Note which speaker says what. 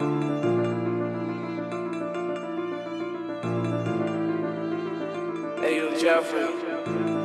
Speaker 1: Hey, you Jeffrey.